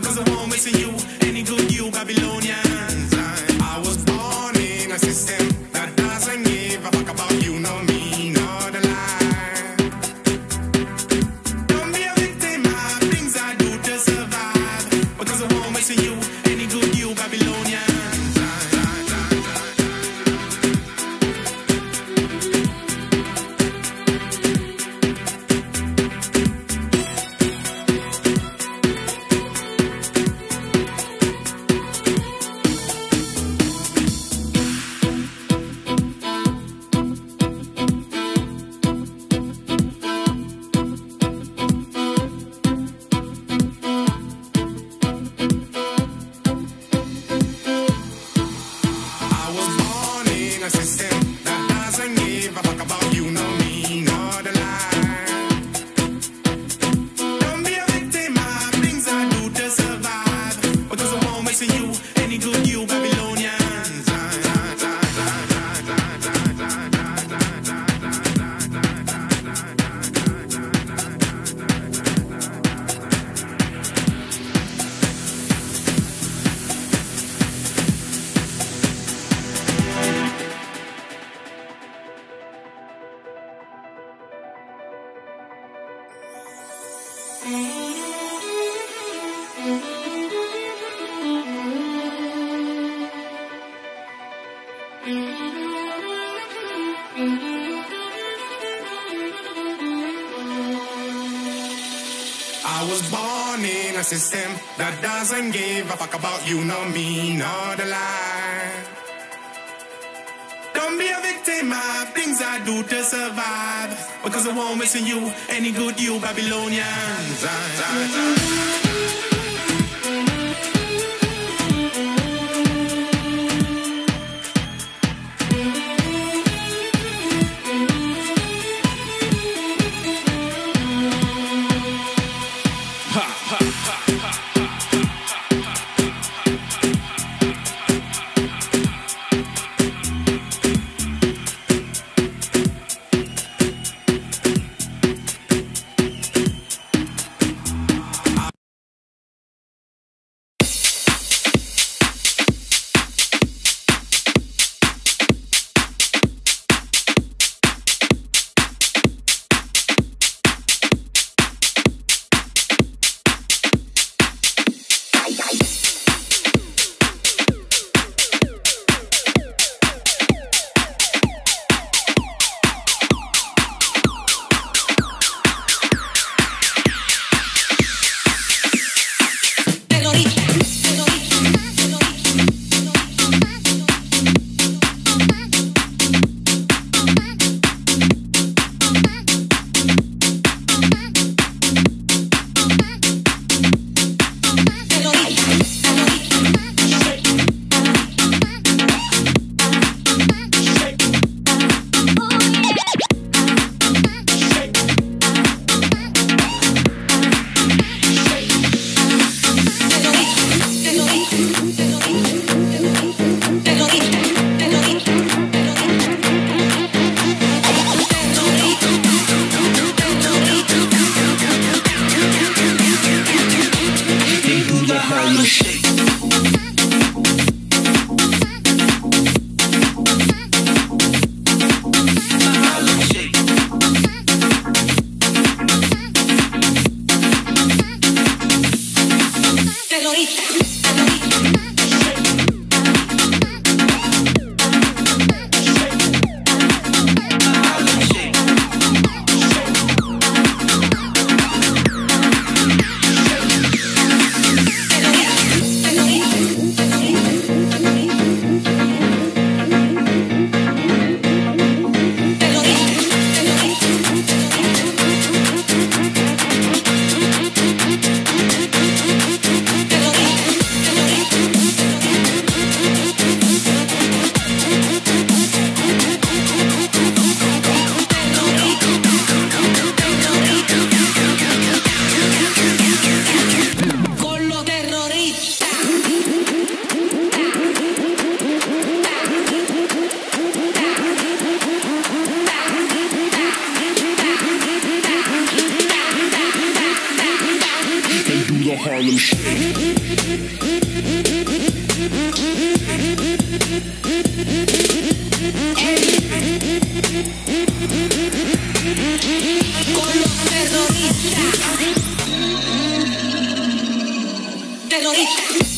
because I want. I was born in a system that doesn't give a fuck about you, nor me, nor the lie. Be a victim of things I do to survive. Because I won't miss you, any good you Babylonians. Con los terroristas. Terroristas.